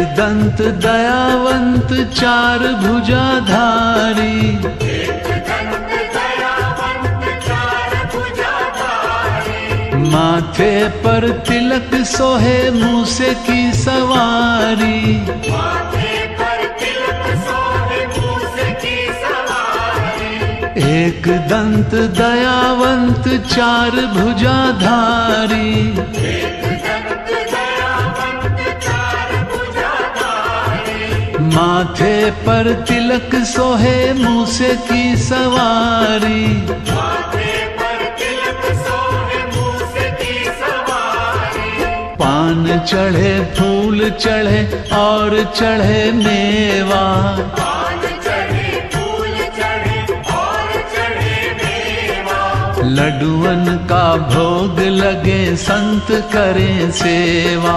दंत दयावंत चार भुजाधारी। माथे पर तिलक सोहे मूसे की सवारी। एक दंत दयावंत चार भुजाधारी। माथे पर तिलक सोहे मूसे की सवारी। पान चढ़े, फूल चढ़े और चढ़े मेवा। लडुअन का भोग लगे, संत करें सेवा।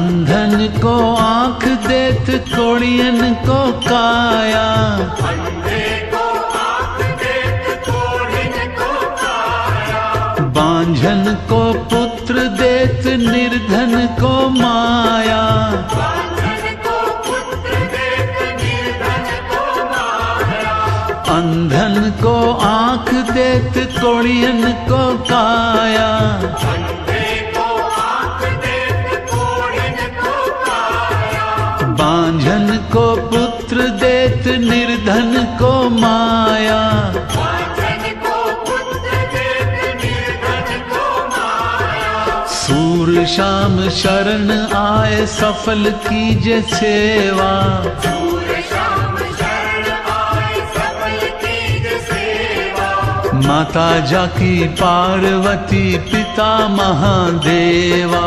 अंधन को आँख देत कोड़ियन को काया। बांझन को पुत्र देत निर्धन को माया। अंधन को आँख देत कोड़ियन को काया। देत निर्धन को माया। सूर शाम शरण आए, सफल कीजे सेवा। माता जाकी पार्वती पिता महादेवा।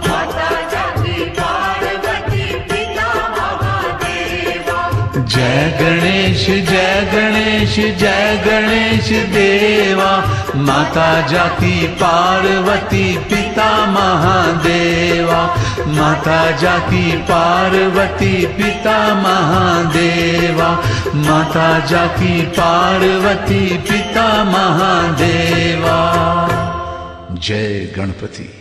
जय गणेश जय गणेश जय गणेश देवा। माता जाति पार्वती पिता महादेवा। माता जाति पार्वती पिता महादेवा। माता जाति पार्वती पिता महादेवा। जय गणपति।